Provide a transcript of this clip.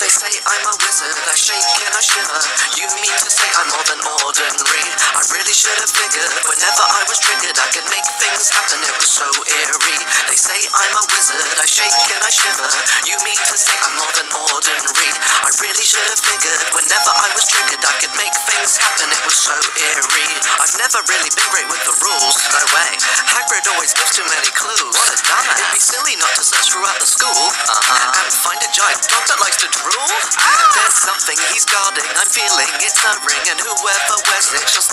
They say I'm a wizard, I shake and I shiver. You mean to say I'm more than ordinary? I really should have figured whenever I was triggered, I could make things happen. It was so eerie. They say I'm a wizard, I shake and I shiver. You mean to say I'm more than ordinary? I really should have figured whenever so eerie. I've never really been great with the rules. No way. Hagrid always gives too many clues. What a dumbass. It'd be silly not to search throughout the school. Uh-huh. And find a giant dog that likes to drool. There's something he's guarding. I'm feeling it's a ring, and whoever wears it shall start.